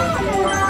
Oh, my God.